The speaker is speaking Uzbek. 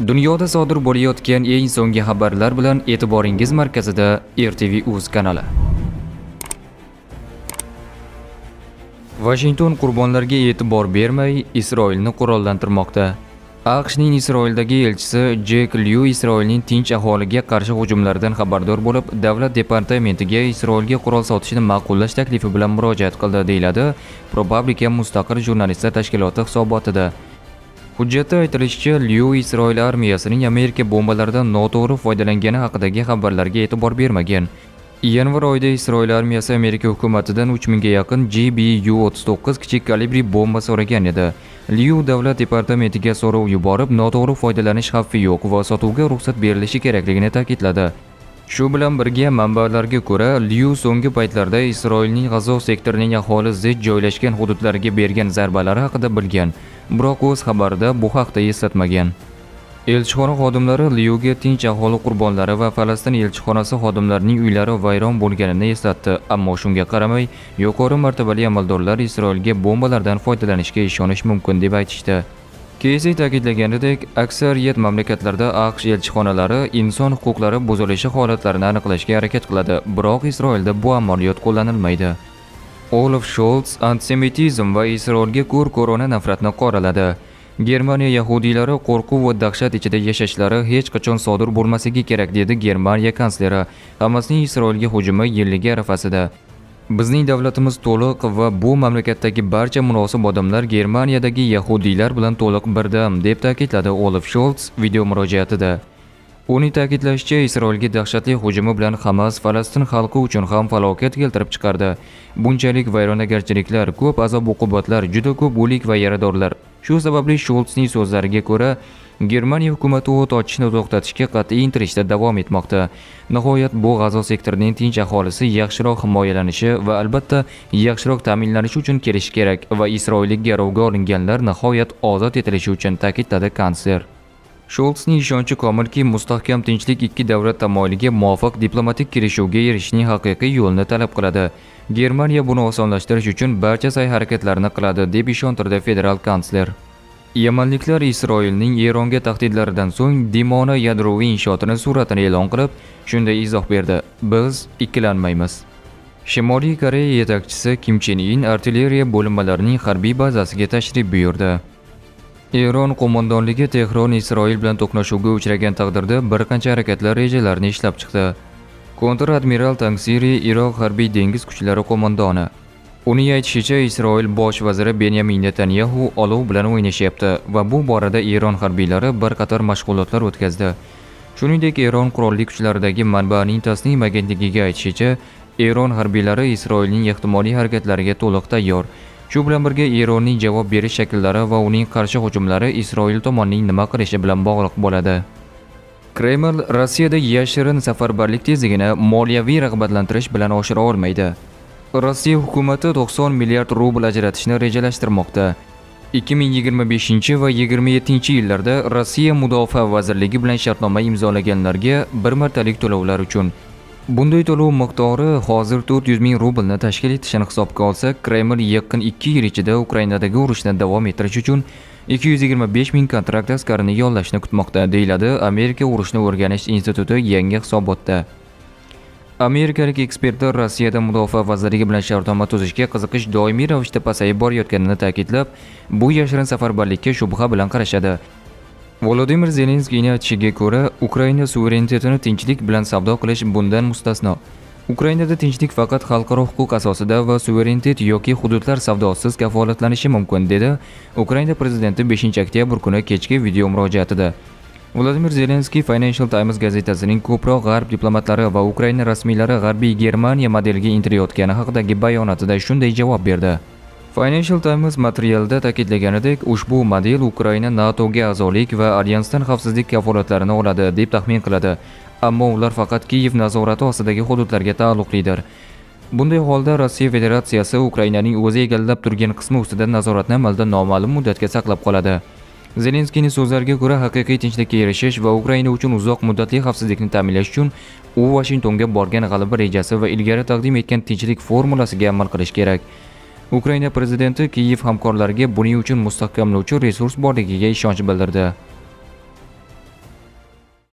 Dunyoda sodir bo'layotgan eng so'nggi xabarlar bilan e'tiboringiz markazida RTV Uz kanali. Washington qurbonlarga e'tibor bermay Isroilni qurollantirmoqda. AQShning Isroildagi elchisi Jek Lyu Isroilning tinch aholiga qarshi hujumlardan xabardor bo'lib, davlat departamentiga Isroilga qurol sotishni ma'qullash taklifi bilan murojaat qildi, deyiladi ProPublica mustaqil jurnalistlar tashkiloti hisobotida. Hujjatda aytilishicha, Liu Isroil armiyasining Amerika bombalaridan noto'g'ri foydalangani haqidagi xabarlarga e'tibor bermagan. Yanvar oyida Isroil armiyasi Amerika hukumatidan 3000 ga yaqin GBU-39 kichik kalibri bomba so'ragan edi. Liu davlat departamentiga so'rov yuborib, noto'g'ri foydalanish xavfi yo'q va sotuvga ruxsat berilishi kerakligini ta'kidladi. Shu bilan birga manbalarga ko'ra, Lyu so'nggi paytlarda Isroilning G'azo sektorining aholi zich joylashgan hududlariga bergan zarbalari haqida bilgan, biroq o'z xabarida bu haqda eslatmagan. Elchixona xodimlari Lyuga tinch aholi qurbonlari va Falastin elchixonasi xodimlarining uylari vayron bo'lganini eslatdi, ammo shunga qaramay, yuqori martabali amaldorlar Isroilga bombalardan foydalanishga ishonish mumkin deb aytishdi. Keysi ta'kidlaganidek, aksariyat mamlakatlarda AQSh elchixonalari inson huquqlari buzilishi holatlarini aniqlashga harakat qiladi, biroq Isroilda bu amaliyot qo'llanilmaydi. Olaf Scholz antisemitizm va Isroilga ko'r-ko'rona nafratni qoraladi. Germaniya yahudiylari qo'rquv va dahshat ichida yashashlari hech qachon sodir bo'lmasligi kerak dedi Germaniya kansleri. Hamasning Isroilga hujumi yilligi arafasida. Bizning davlatimiz to'liq va bu mamlakatdagi barcha munosib odamlar Germaniyadagi yahudiylar bilan to'liq birdam, deb ta'kidladi Olaf Scholz video murojaatida. Uning ta'kidlashicha, Isroilga dahshatli hujumi bilan Hamas Falastin xalqi uchun ham falokat keltirib chiqardi. Bunchalik vayronagarchiliklar, ko'p azob-uqubatlar, juda ko'p o'lik va yaradorlar. Shu sababli Scholzning so'zlariga ko'ra, Germaniya hukumati o't ochishni to'xtatishga qat'iy intilishda davom etmoqda. Nihoyat bu G'azo sektorining tinch aholisi yaxshiroq himoyalanishi va albatta yaxshiroq ta'minlanishi uchun kelish kerak va isroillik garovga olinganlar nihoyat ozod etilishi uchun ta'kidladi kansler. Scholzning ishonchi komilki, mustahkam tinchlik ikki davlat tamoyiliga muvofiq diplomatik kelishuvga erishishning haqiqiy yo'lini talab qiladi. Germaniya buni osonlashtirish uchun barcha sa'y-harakatlarni qiladi, deb ishontirdi federal kansler. Yamanliklar Isroilning Eronga tahdidlaridan so'ng Dimona yadroviy inshootini suratini e'lon qilib, shunday izoh berdi: "Biz ikkilanmaymiz." Shimoliy Koreya yetakchisi Kim Chen In artilleriya bo'linmalarining harbiy bazasiga tashrif buyurdi. Eron qo'mondonligi Tehron Isroil bilan to'qnashuvga uchragan taqdirda bir qancha harakatlar rejalarini ishlab chiqdi. Kontra-admiral Tangsiri Iroq harbiy dengiz kuchlari qo'mondoni Uning aytishicha, Isroil bosh vaziri Benyamin Netanyahu olov bilan o'ynashyapti va bu borada Eron harbiylari bir qator mashg'ulotlar o'tkazdi. Shuningdek, Eron qurolli kuchlaridagi manbaning tasnim agentligiga aytishicha, Eron harbiylari Isroilning ehtimoliy harakatlariga to'liq tayyor. Shu bilan birga Eronning javob berish shakllari va uning qarshi hujumlari Isroil tomonining nima qilishi bilan bog'liq bo'ladi. Kreml Rossiyada yashirin safarbarlik tezligini moliyaviy rag'batlantirish bilan oshira olmaydi. Rossiya hukumati 90 milliard rubl ajratishni rejalashtirmoqda. 2025 va 27 yillarda Rossiya Mudofaa vazirligi bilan shartnoma imzolaganlarga bir martalik to'lovlar uchun Bunday to'lov miqdori hozir 400 ming rublni tashkil etishini hisobga olsak, Kreml yaqin 2 yil ichida Ukrainadagi urushni davom ettirish uchun 225 ming kontrakt askarini yollashni kutmoqda, deyiladi Amerika urushni o'rganish instituti yangi hisobotda. Amerikalik ekspertlar Rossiyada mudofaa vazirligi bilan shartnoma tuzishga qiziqish doimiy ravishda pasayib borayotganini ta'kidlab, bu yashirin safarbarlikka shubha bilan qarashadi. Volodimir zelenskiyni aytishiga ko'ra, Ukraina suverenitetini tinchlik bilan savdo qilish bundan mustasno. Ukrainada tinchlik faqat xalqaro huquq asosida va suverenitet yoki hududlar savdosiz kafolatlanishi mumkin, dedi Ukraina prezidenti 5-oktyabr kuni kechki video murojaatida. Vladimir Zelenskiy Financial Times gazetasining ko'proq g'arb diplomatlari va Ukraina rasmiylari g'arbiy Germaniya modeliga intilayotgani haqidagi bayonotida shunday javob berdi. Financial Times materialida ta'kidlaganidek, ushbu model Ukraina NATOga a'zolik va alyansdan xavfsizlik kafolatlarini oladi deb taxmin qiladi, ammo ular faqat Kiyev nazorati ostidagi hududlarga taalluqlidir. Bunday holda Rossiya Federatsiyasi Ukrainaning o'zi egallab turgan qismi ustida nazoratni amalda noma'lum muddatga saqlab qoladi. Zelenskiyning so'zlariga ko'ra, haqiqiy tinchlikka erishish va Ukraina uchun uzoq muddatli xavfsizlikni ta'minlash uchun u Washingtonga borgan g'alaba rejasi va ilgari taqdim etgan tinchlik formulasiga amal qilish kerak. Ukraina prezidenti Kiyev hamkorlariga buning uchun mustahkamlovchi resurs borligiga ishonch bildirdi.